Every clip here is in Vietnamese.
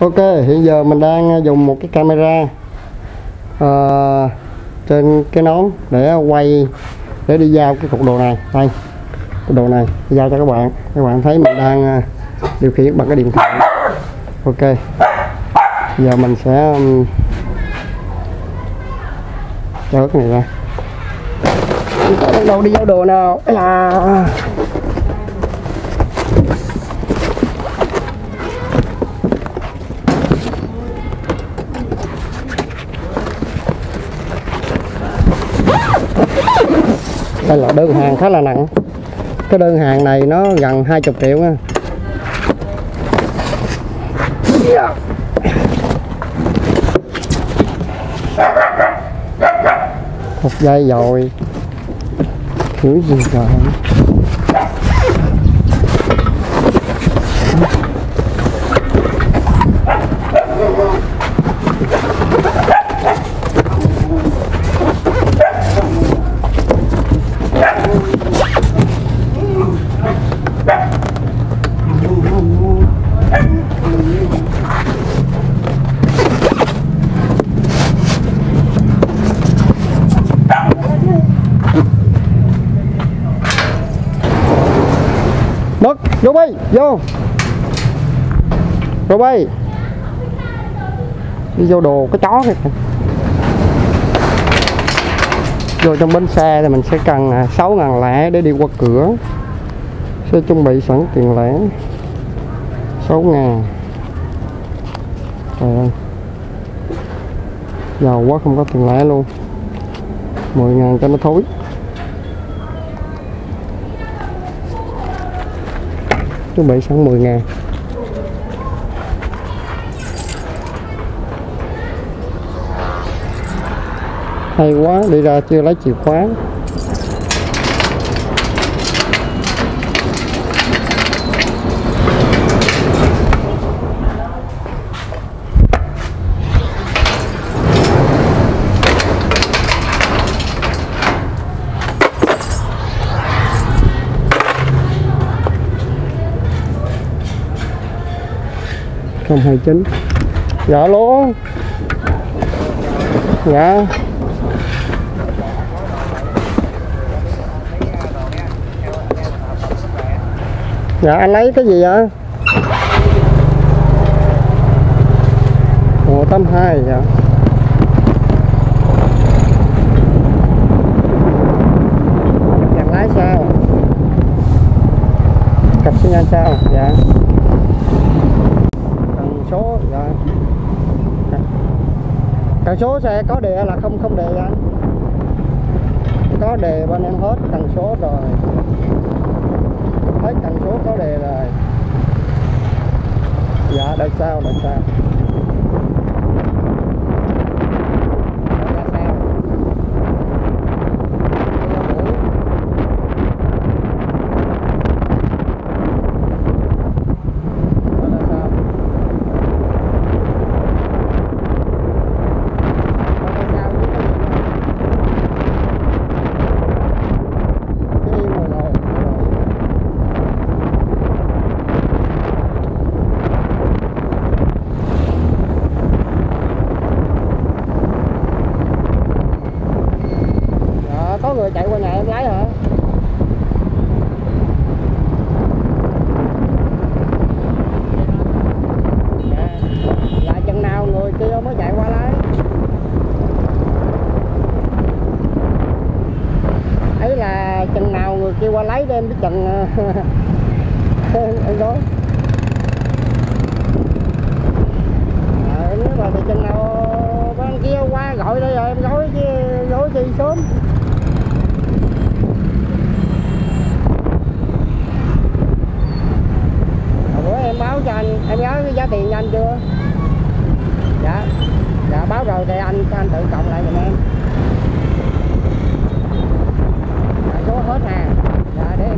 Ok, hiện giờ mình đang à, dùng một cái camera uh, trên cái nón để quay để đi giao cái cục đồ này. Đây, cái đồ này giao cho các bạn. Các bạn thấy mình đang à, điều khiển bằng cái điện thoại. Ok. Giờ mình sẽ cho cái này ra. đâu đi giao đồ nào. là đây là đơn hàng khá là nặng. Cái đơn hàng này nó gần 20 triệu nha. Một dây rồi. Kiểu gì rồi Mất, vô bay, vô Vô bay. Đi vô đồ cái chó này Vô trong bến xe thì mình sẽ cần à, 6 ngàn lẻ để đi qua cửa. Sẽ chuẩn bị sẵn tiền lẻ. 6 ngàn. Trời ơi. Giàu quá không có tiền lẻ luôn. 10 ngàn cho nó thối. Chuẩn bị sẵn 10 ngàn. Hay quá đi ra chưa lấy chìa khóa. Không hai chín. Dạ luôn dạ dạ anh lấy cái gì vậy? Ồ tám hai dạ Chẳng lái sao? Cặp xi nhan sao? Dạ cần số dạ cần số xe có đề là không không đề anh. Có đề bên em hết cần số rồi. Hết cần số có đề rồi. Dạ đợi sao đợi sao Đợi ra sao? Đợi ra buổi. Đợi ra sao? Đợi ra sao chứ có gì đâu. Cái yêu rồi rồi. rồi. Dạ, có người chạy qua nhà em lái hả? Dạ, lại chừng nào người kia mới chạy qua lái? ấy là chừng nào người kia qua lấy đem cái chừng ờ, ờ, em nói à, nếu mà thì chừng nào bên kia qua gọi đây rồi em nói chứ nói chi sớm. Hồi bữa em báo cho anh em nhớ cái giá tiền cho anh chưa? Dạ dạ báo rồi thì anh anh tự cộng lại giùm em. Dạ, số hết hàng dạ để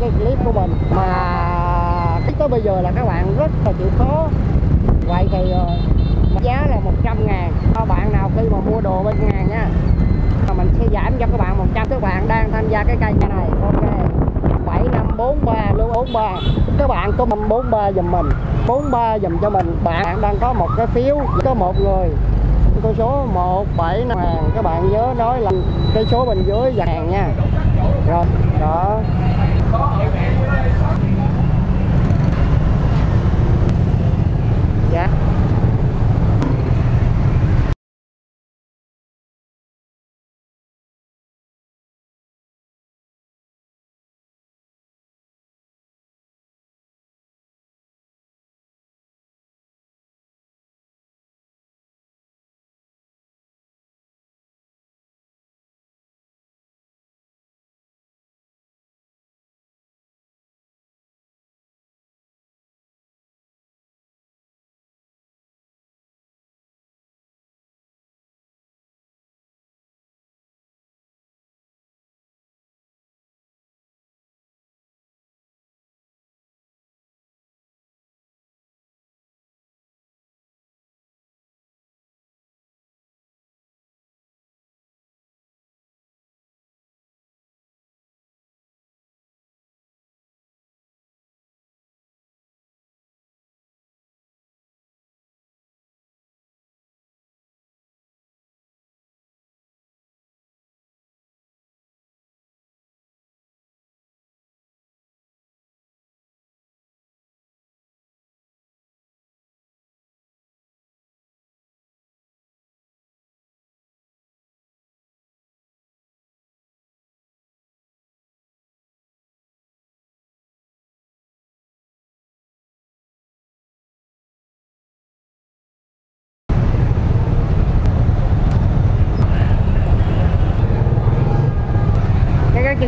cái clip của mình. Mà tới bây giờ là các bạn rất là chịu khó. Vậy thì ờ, giá là 100 ngàn. Các bạn nào khi mà mua đồ bên ngàn nha. Mà mình sẽ giảm cho các bạn 100 các bạn đang tham gia cái cây này, ok. 7543 luôn 43 các bạn có 43 dùm mình. 43 dùm cho mình. Bạn đang có một cái phiếu, có một người. Con số 175 ngàn. Các bạn nhớ nói là cái số bên dưới dạng nha. Rồi, đó có ở dạ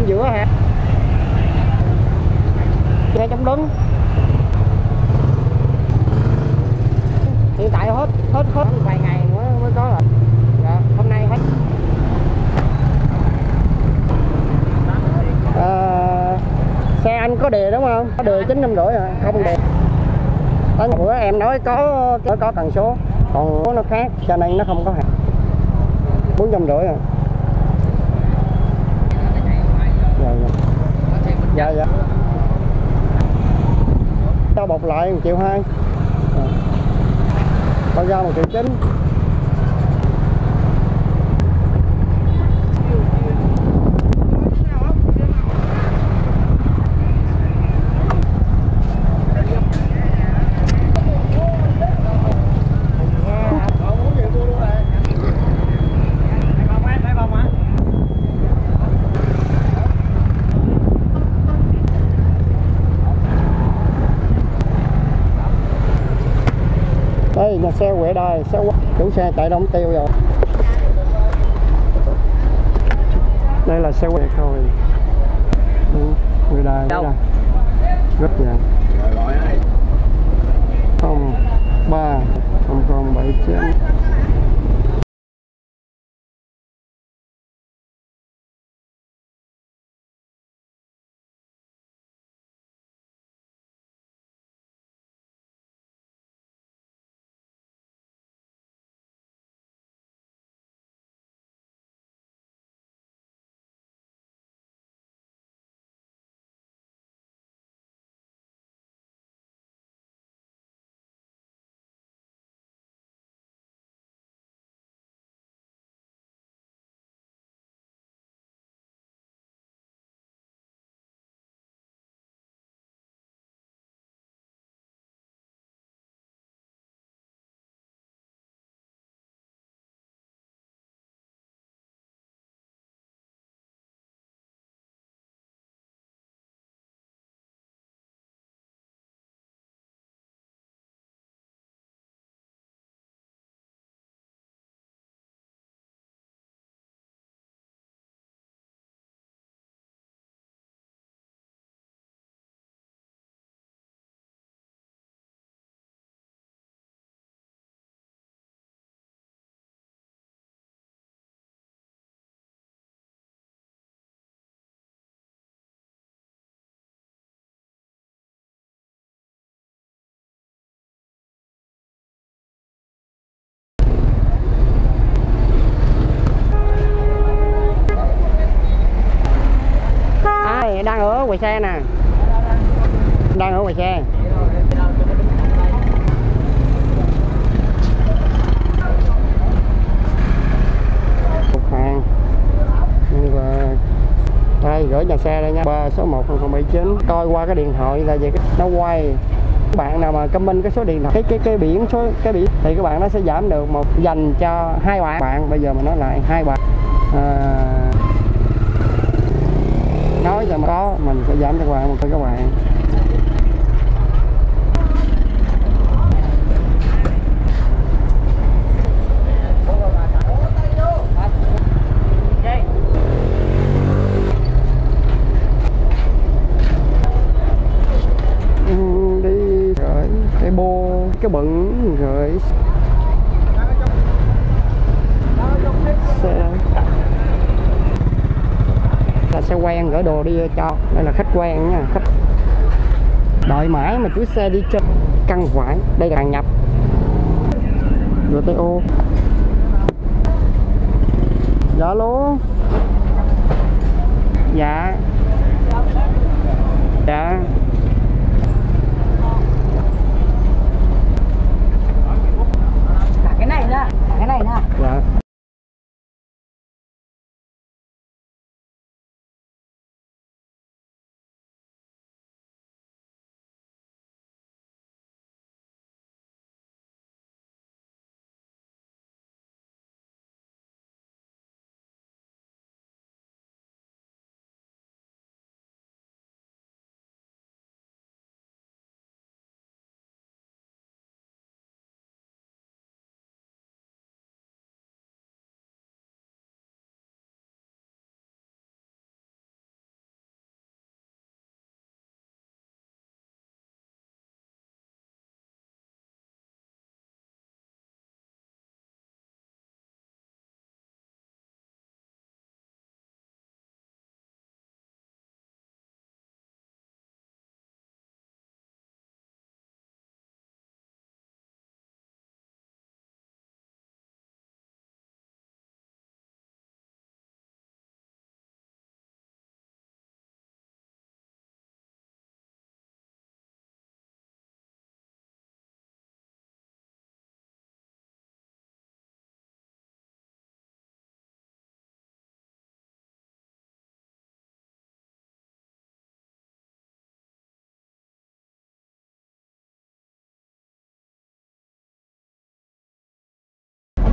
trên giữa hả? Xe chống đứng. Hiện tại hết hết hết. Vài ngày mới mới có rồi. Dạ, hôm nay hết. À, xe anh có đề đúng không? Có đề chín năm rưỡi rồi không đề Tới bữa em nói có có, cần số còn nó khác cho nên nó không có hàng bốn trăm rưỡi rồi. Dạ dạ. Dạ dạ tao bọc lại một triệu hai. Bao tao ra một triệu chín. Là xe quẹ đài xe chủ xe chạy đóng tiêu rồi. Đây là xe quẹ thôi. Quẹt quẹ rất quẹ ngoài xe nè. Đang ở ngoài xe. Cục hàng. Nhưng mà đây gửi nhà xe đây nha. Ba số 1079 coi qua cái điện thoại là về cái nó quay. Các bạn nào mà comment cái số điện thoại cái cái cái biển số cái biển thì các bạn nó sẽ giảm được một dành cho hai bạn. Bạn bây giờ mà nói lại hai bạn. À, nói cho có, mình sẽ giảm cho các bạn một cái các bạn cái bô, cái bận rồi xe là xe quen gửi đồ đi cho. Đây là khách quen nha, khách. Đợi mãi mà chú xe đi trên căng hoại đây là hàng nhập. GTO dạ lố dạ. Dạ.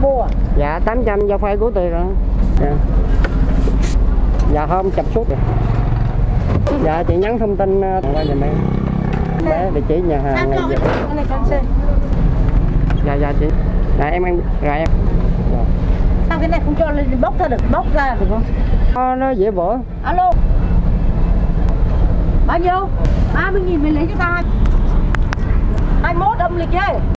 Mua à? dạ 800 do phai của tiền rồi. Dạ. dạ không chập suốt rồi. Dạ chị nhắn thông tin ờ, qua giùm em bé địa chỉ nhà hàng này dạ. này dạ dạ chị. Dạ em em dạ em. Dạ. sao cái này không cho lên bóc ra được bóc ra. Được không Ờ, nó dễ vỡ alo. Bao nhiêu? 30 nghìn mày lấy cho tao 21 âm lịch ấy